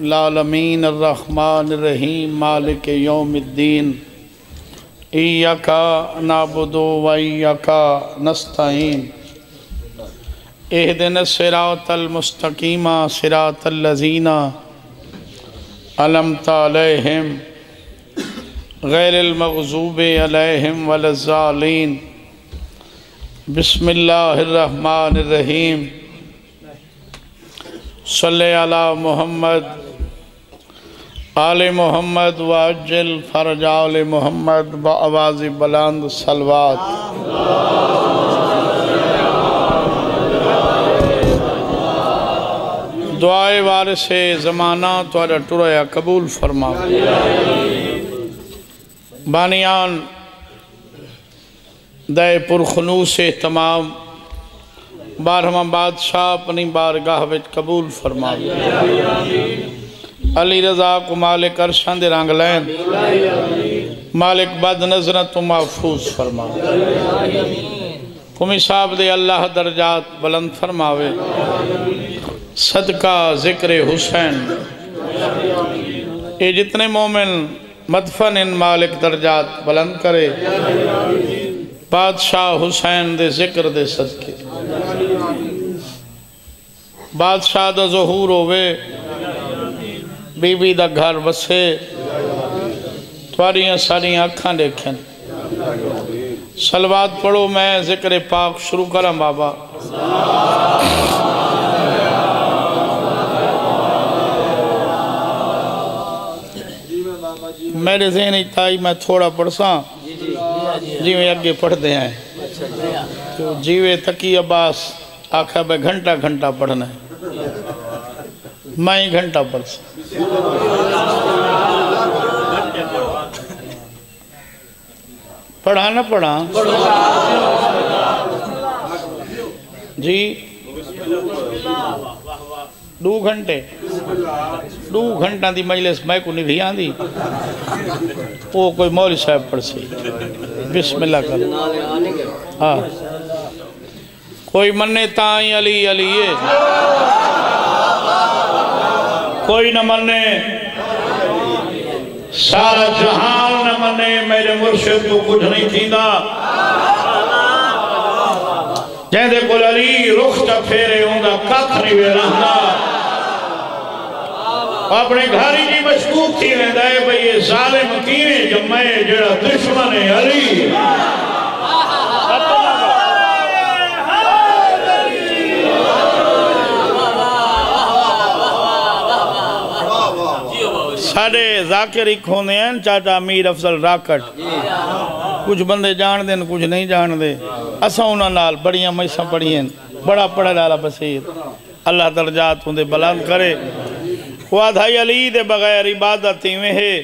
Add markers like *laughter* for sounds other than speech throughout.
العالمین الرحمن الرحیم، مالک یوم الدین۔ ایکا نعبدو و ایکا نستعین۔ اہدن الصراط المستقیم، صراط اللذین علمت علیہم غیر المغضوب علیہم والزالین بسم اللہ الرحمن الرحیم۔ صلی علی محمد آل محمد واجل فرج آل محمد بآواز بلند سلوات دعائے وارث زمانہ توڑا ٹریا قبول فرما۔ بانیان دے پرخنوس تمام۔ بارہواں بادشاہ اپنی بارگاہ وچ قبول فرما۔ علی رضا کو مالک ارشان دے رنگ لین۔ مالک بد نظرت تو محفوظ فرما۔ کمی صاحب دے اللہ درجات بلند فرماوے۔ صدقہ، ذکر حسین۔ اے جتنے مومن مدفن ان مالک درجات بلند کرے۔ بادشاہ حسین دے ذکر دے صدقے۔ بادشاہ دا ظہور ہوئے بی بی دا گھر بسے تواریاں ساریاں اکھاں دیکھیں سلوات پڑھو میں ذکر پاک شروع کرم بابا میرے ذہن اتائی میں تھوڑا پڑھساں جیویں اگے پڑھ دے ہیں تو جیوے تکی عباس آکھا بے گھنٹا گھنٹا پڑھنا ہے میں ہی گھنٹا پڑھساں پڑھا نہ پڑھا۔ جی۔ دو گھنٹے۔ دو گھنٹہ دی مجلس میں کو نہیں آن دی وہ کوئی مولی صاحب پڑھ سی بسم اللہ کر ہاں۔ کوئی مننے تائیں علی علی۔ یہ کوئی نہ مننے سارا جہان نہ مننے میرے مرشد کو کچھ نہیں تھیندا۔ جہاں دے کل علی رخ چا پھیرے ہوں گا کتھ نہیں وے رہنا اپنے گھاری جی مشکوک تھی رہتا ہے، بھئی یہ ظالم کینے جمعے، جڑا دشمن علی۔ ساڑے ذاکر ایک ہونے ہیں چاچا امیر افضل راکٹ کچھ بندے جان دیں کچھ نہیں جان دے اسا انہاں نال بڑیاں میساں پڑھیں بڑا پڑھا لالا بسیر اللہ درجات ہوں دے بلند کرے وادھائی علی دے بغیر عبادت ہی میں ہے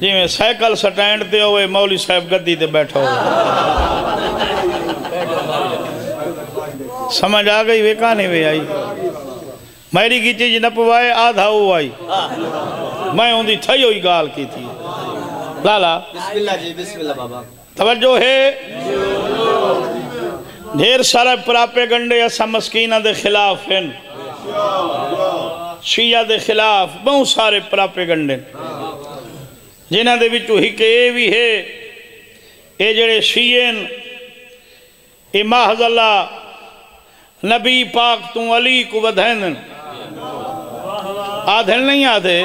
جی میں سائیکل سٹینڈ تے ہوئے مولی صاحب گدی تے بیٹھا ہوئے سمجھ آ گئی وے کہاں نہیں وے آئی میری کی چیز نہ پوائے آدھا ہو آئی۔ میں ہوں دی تھئی ہوئی گال کی تھی۔ لالا۔ بسم اللہ جی بسم اللہ بابا۔ توجہ ہے۔ ڈھیر سارے پراپے گنڈے اسا مسکینہ دے خلاف ہیں۔ شیعہ دے خلاف بہت سارے پراپے گنڈے۔ جنہ دے بچو ہی کہ اے بھی ہے۔ اے جڑے شیعین اے محض اللہ نبی پاک تو علی کو بدھین آدھن نہیں آدھے۔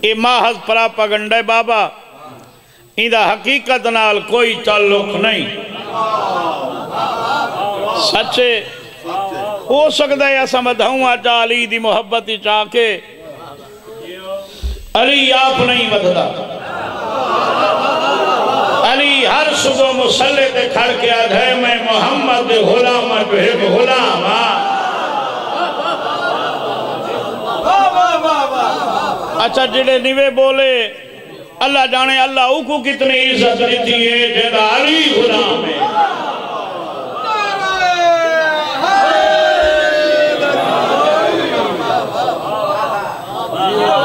اے محض پراپا گنڈے بابا۔ ایدہ حقیقت نال کوئی تعلق نہیں۔ سچے۔ ہو سکتا ہے ایسا مدھوں آجا علی دی محبتی چاہ کے۔ علی آپ نہیں مدھدا علی ہر صبح مسلح تے کھڑ کے آدھے میں محمد غلام بہب غلام اچھا جڑے نیوے بولے، اللہ جانے اللہ او کو کتنی عزت دیتی ہے جیدہ علی غلام ہے۔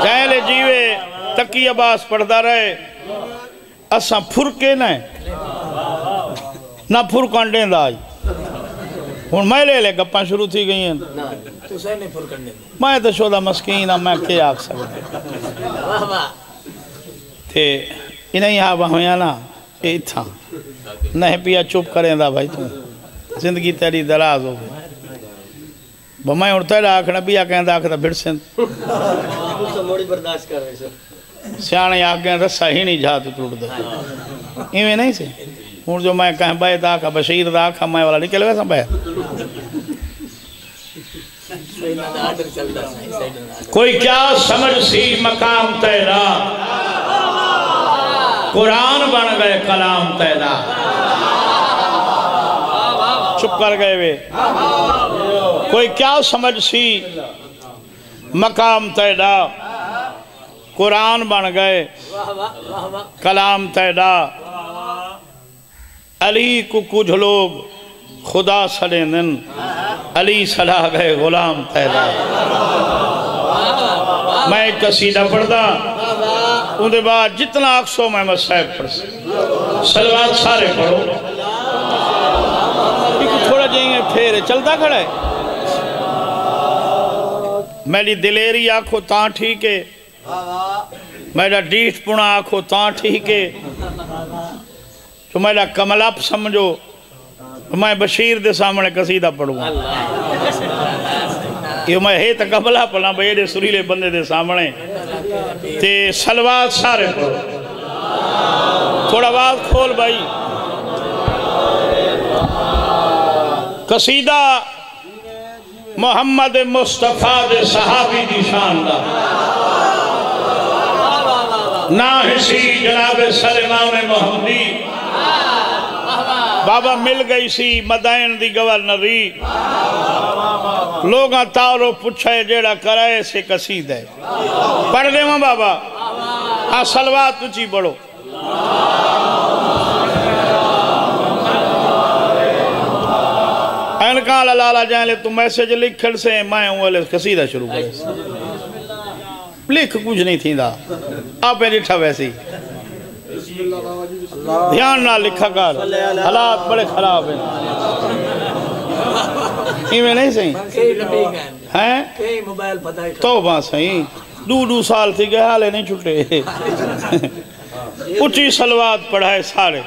جائلے جیوے تکی عباس پڑھتا رہے۔ اساں پھرکے نہ نہ پھرکان دیں آئی ہوں میں لے لے گپاں شروع تھی گئی ہیں میں تو شودا مسکین ہاں میں کیا آکھ سکتا تے انہیں آبا ہویا نا اے نہیں پیا چپ کریں دا بھائی تو۔ زندگی تیری دراز ہو۔ گئی بھمائیں اور تیرا آکھنا پیا کہیں دا آکھتا بھڑ سن۔ سیانے آکھیں رسا ہی نہیں جا تو ٹوٹ دے ایویں نہیں سے ہوں جو میں کہیں بھائی دا آکھا، بشیر دا آکھا، میں والا نکل گیا سا کوئی کیا سمجھ سی مقام تیرا قرآن بن گئے، کلام تیرا چپ کر گئے وے۔ کوئی کیا سمجھ سی مقام تیرا قرآن بن گئے، کلام تیرا علی کو کچھ لوگ خدا سلے نن، علی صلاح گئے غلام تیرا میں ایک قصیدہ پڑھدا ان دے بعد جتنا اکسو میں مسائب پڑھ سکتا۔ سلوات سارے پڑھو۔ ایک تھوڑا جائیں گے پھر چلتا کھڑا ہے۔ میری دلیری آنکھو تاں ٹھیک ہے۔ میرا ڈیٹ پونا آنکھو تاں ٹھیک ہے۔ تو میرا کملاپ سمجھو میں بشیر دے سامنے قصیدہ پڑھوں گا یہ میں ہے تا کملا پڑھنا بھئی دے سریلے بندے دے سامنے۔ تے سلوات سارے پڑھو۔ تھوڑا بات کھول بھائی۔ قصیدہ محمد مصطفیٰ دے صحابی دی شان دا۔ ناہسی جناب سلمان محمدی۔ بابا مل گئی سی مدائن دی گورنری لوگاں تاورو پچھے جیڑا کرائے سے قصید ہے۔ پڑھ دے ماں بابا۔ آ سلوات تجھی بڑھو۔ انکال لالا جائیں لے تو میسیج لکھ کھڑ سے میں ہوں والے قصیدہ شروع کرے۔ لکھ کچھ نہیں تھی دا آپ نے لکھا ویسی۔ دھیان نہ لکھا کر۔ حالات بڑے خراب ہیں۔ ایویں نہیں صحیح؟ ہیں۔ موبائل پتہ ہی تو بات صحیح دو دو سال تھی گئے حالے نہیں چھٹے۔ *laughs* اچھی سلوات پڑھائے سارے۔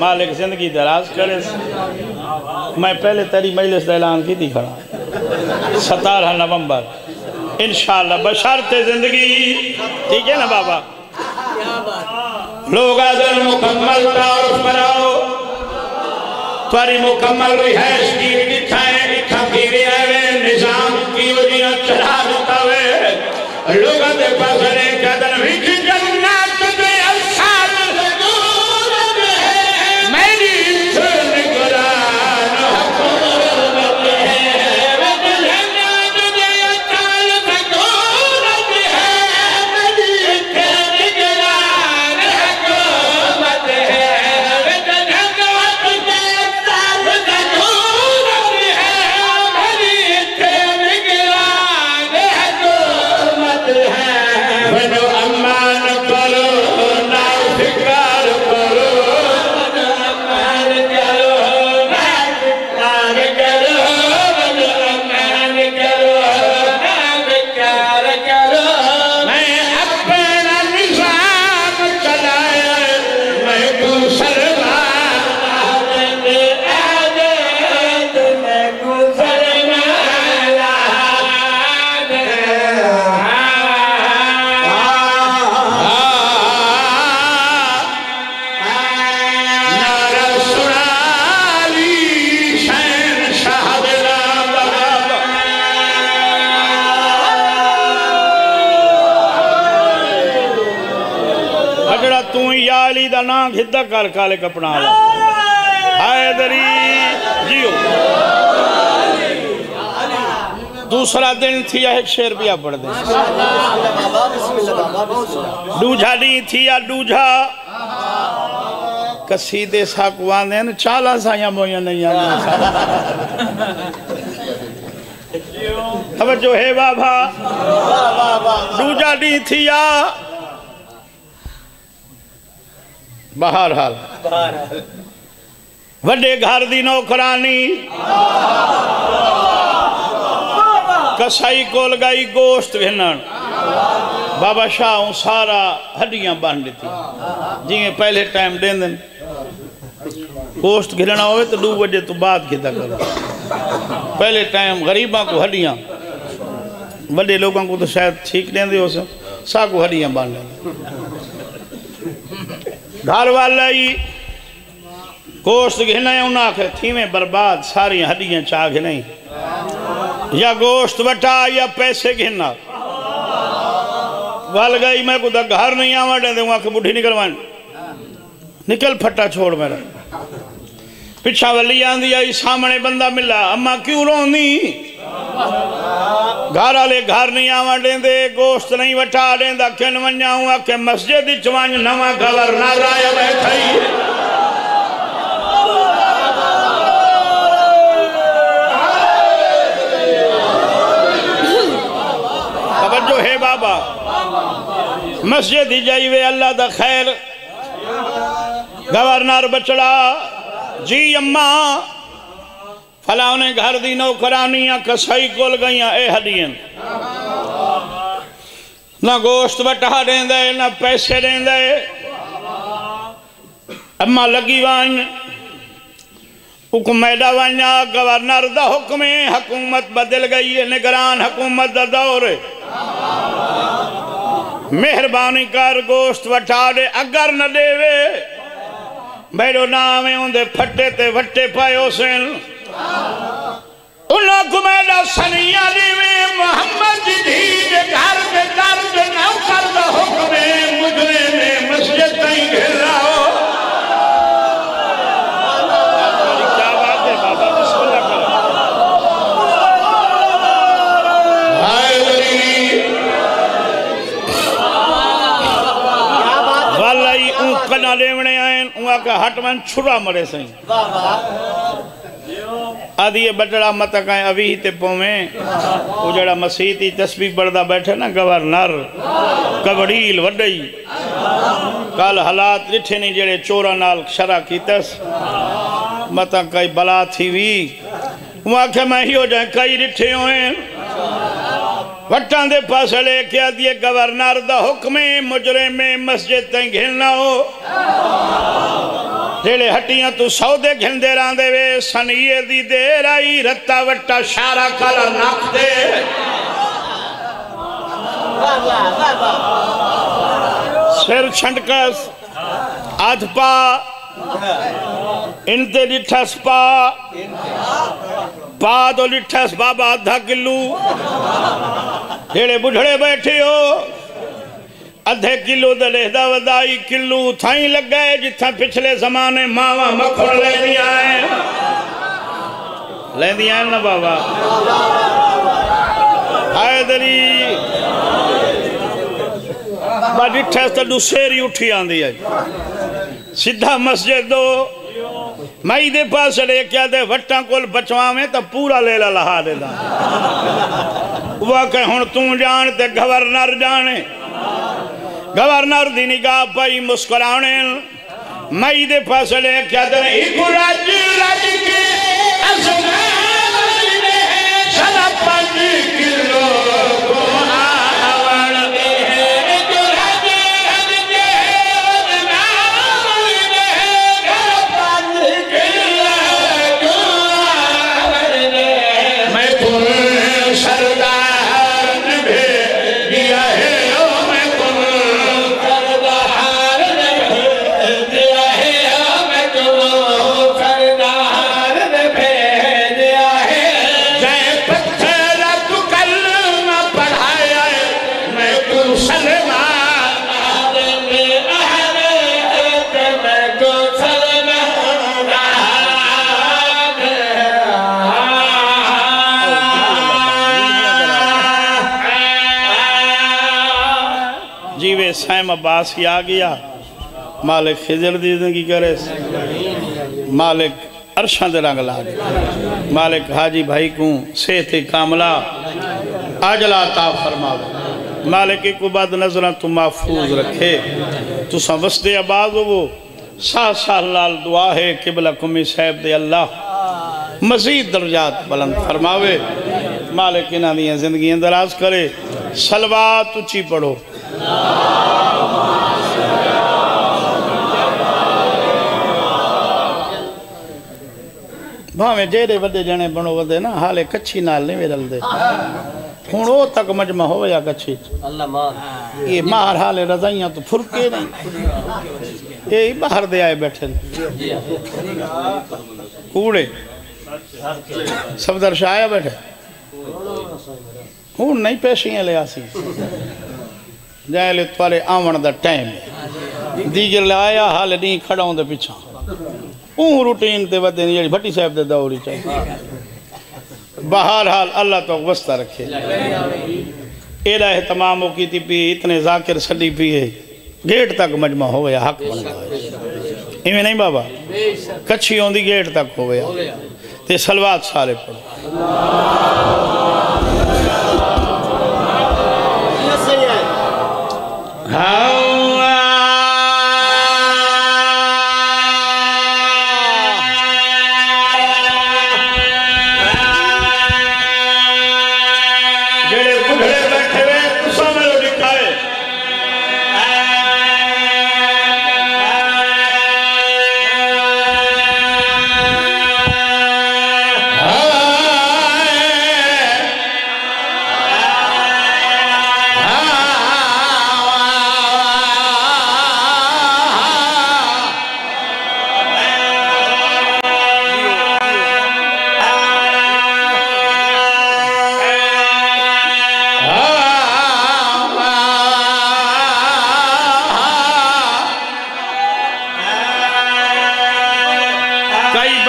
مالک زندگی دراز کرے۔ میں پہلے تیری مجلس دا اعلان کی تھی کھڑا۔ ستارہ نومبر۔ انشاءاللہ بشارت زندگی۔ ٹھیک ہے نا بابا؟ لوگ آدھر مکمل تعارف کراؤ تاری مکمل رہائش کی دکھائیں لکھا پھیرے آئے نظام کی وجہ چڑھا دیتا ہوئے لوگ آدھے پاس رہے قدر بھی کی جنات علی نام گھدہ کر کالے کپنا آلا حیدری جیو دوسرا دن تھی ایک شیر بیا پڑھ دیں بابا بسم ڈوجھا نہیں تھی یا ڈوجھا کسیدے ساکوان دیں چالا سایاں مویاں نہیں آنے توجہ ہے بابا ڈوجھا نہیں تھی یا بہار حال وڈے گھر دی نوکرانی۔ کسائی کول گئی گوشت گھنن بابا شاہ ہوں سارا ہڈیاں بان دیتی جی پہلے ٹائم دین دن گوشت گھننا ہوئے تو دو بجے تو بعد گھتا کرو۔ پہلے ٹائم غریباں کو ہڈیاں۔ بڑے لوگوں کو تو شاید ٹھیک دیں دے ہو سا سا کو ہڈیاں بان دیں گھر والا ہی گوشت گھنے انہاں آکھے تھیمیں برباد ساری ہڈیاں چاہ گھنے یا گوشت وٹا یا پیسے گھنا وال گئی میں کو دا گھر نہیں آوان دے وہاں کے بڑھی نکلوان نکل پھٹا چھوڑ میرا۔ پچھا ولی آندی آئی، سامنے بندہ ملا اما کیوں رونی گھر آلے گھر نہیں آوان دیں دے گوشت نہیں وٹا دیں دا کن ونجا ہوں کہ مسجد چوان نوا گورنر آیا بیٹھائی توجہ ہے بابا۔ مسجد ہی جائیوے اللہ دا خیر۔ گورنر بچڑا جی اماں۔ فلاں نے گھر دی نوکرانیاں کسائی کول گئیاں، اے ہڈیاں۔ نہ گوشت بٹا دیں دے نہ پیسے دیں دے اماں لگی وائن حکم میڈا وائنیا گورنر دا حکم حکومت بدل گئی ہے، نگران حکومت دا دور ہے۔ مہربانی کر گوشت وٹا دے، اگر نہ دے وے۔ میرو نام ہے ان پھٹے تے وٹے پائے ہو سن۔ انہوں کو میرا سنیہ دیوے محمد جی دھیرے گھر میں درد نہ کر دا حکم ہے مجھے میں مسجد نہیں گھر رہا ہو کیا بات ہے بابا بسم اللہ کرو حیدری والائی اون کنا لیونے آئیں اون آکا ہٹ من چھڑا مرے سائیں۔ آدھی یہ بٹڑا متکائیں ابھی ہی تے پومیں وہ جڑا مسیحی تسبیح بردہ بیٹھے نا گورنر کبڑیل وڈئی۔ کال حالات رٹھے نہیں جڑے چورا نال شرع کی تس متا کئی بلا تھی وی۔ وہاں کہ میں ہی ہو جائیں کئی رٹھے ہوئیں۔ وٹان دے پاس لے کیا دیئے گورنر دا حکمیں مجرے میں مسجد تیں گھلنا ہو۔ جیڑے ہٹیاں تو سو دے گھن دے ران دے وے سنیے دی دے رائی رتا وٹا شارہ کالا ناک دے سر چھنڈکس آدھ پا انتے لٹھس پا پا دو لٹھس بابا آدھا کلو جیڑے بڑھڑے بیٹھے ہو ادھے کلو دلے دا ودائی کلو تھائیں لگ گئے جتھا پچھلے زمانے ماما مکھڑ لے دیا ہے لے دیا ہے نا بابا حیدری بڑی ٹھیس تو دوسری اٹھی آن دیا سدھا مسجد دو مائی دے پاس لے کیا دے وٹاں کول بچواں میں تو پورا لے لہا دے دا وہ کہ ہن توں جان تے گورنر جانے گورنر دی نگاہ پائی مسکرانے مائی دے پاس لے کیا دے ایک رج رج کے ازمان میں سلا پنج سائم عباس ہی آ گیا۔ مالک خضر دی زندگی کرے۔ مالک عرشان دے رنگ لا گیا مالک حاجی بھائی کو صحت کاملہ آجلا عطا فرماوے۔ مالک کو بعد نظرہ تو محفوظ رکھے۔ تو سمست عباد ہو سا سا لال دعا ہے قبلہ کمی صاحب دے اللہ۔ مزید درجات بلند فرماوے۔ مالک انہاں دیاں زندگی اندراز کرے۔ سلوات اچھی پڑھو۔ بھاویں جیڑے وڈے جنے بنو ودے نا حالے کچھی نال نہیں ویرل دے ہن او تک مجمع ہویا کچھی اللہ مان یہ ماہر حالے رضائیاں تو پھرکے نہیں یہ باہر دے آئے بیٹھے کوڑے صفدر شاہ آیا بیٹھے ہون نہیں پیشیاں لے آسی جائے لے توارے آمن دا ٹائم دیگر لے آیا حال نہیں کھڑا ہوں دے پیچھا اون روٹین تے ودے نہیں جڑی بھٹی صاحب دے دوری چاہیے بہر حال اللہ تو وسطہ رکھے ایڈا اہتمام کی تھی پی اتنے ذاکر سڈی پی ہے گیٹ تک مجمع ہو گیا حق بن گیا ایویں نہیں بابا کچھی ہوندی گیٹ تک ہو گیا تے سلوات سارے پڑھو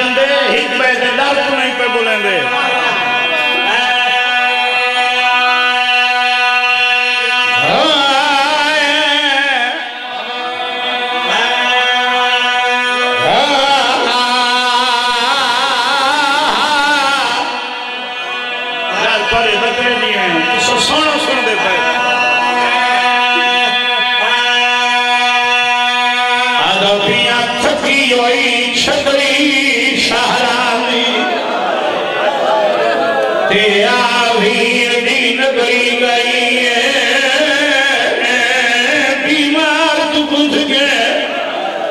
بندے ہک بیٹھے ڈر تو نہیں پہ بولیں دے۔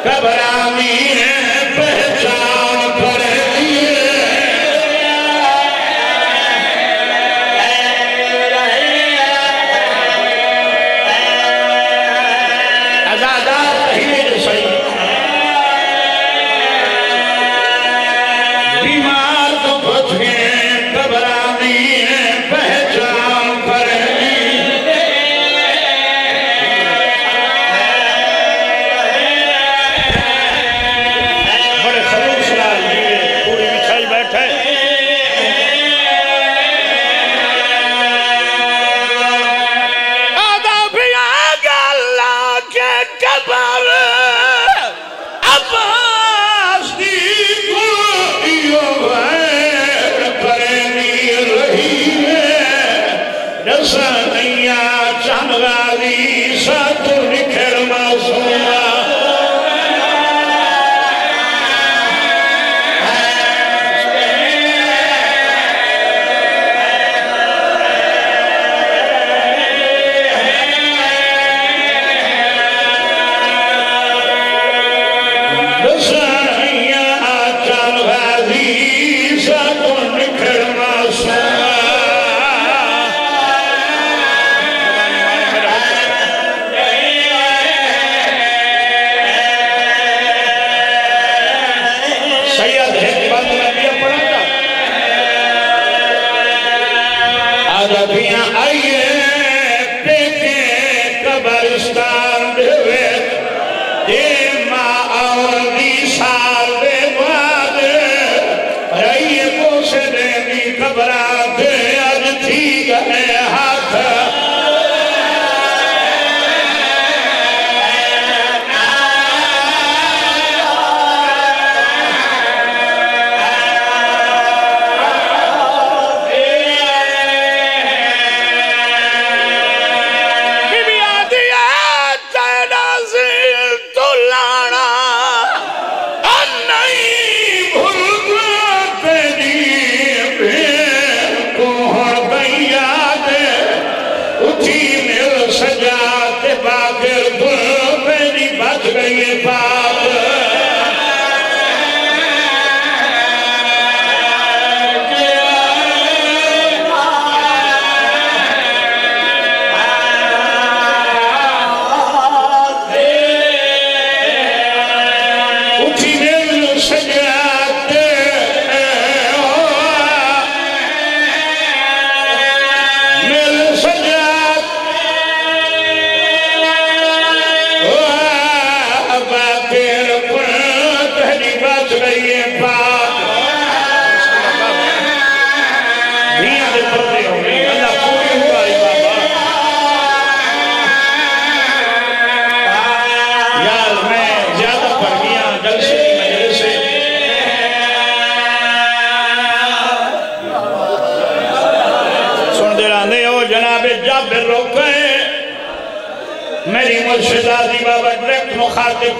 گھبرانی ہے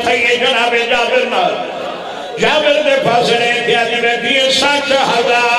اٹھائیے جناب جابر نال۔ جابر نے پاس نے کیا جی میں بھی ہزار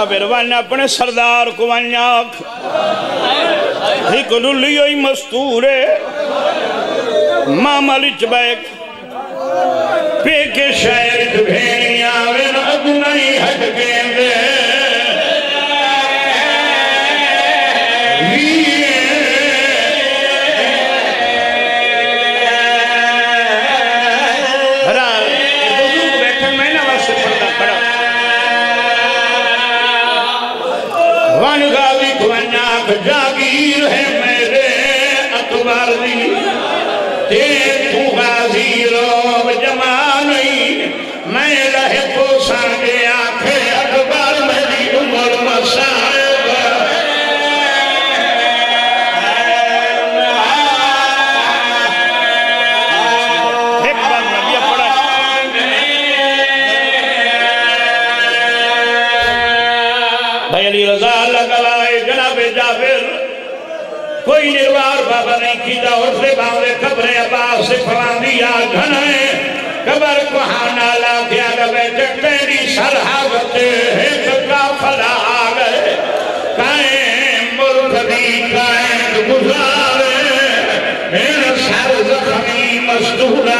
کافر ون اپنے سردار کو ون آکھ ہک للیوئی مستورے ماما لچ بیک۔ پیک شاید بھینیاں ون ادنائی ہٹ گئے۔ برابر نہیں کی کیتا اور سے باوے قبر عباس سے فلاندی یا گھنے قبر کو ہاں نالا کیا گوے جب تیری سرحاوت ہے کا فلا آگئے قائم ملک بھی قائم گزارے۔ میرا سر زخمی مستورہ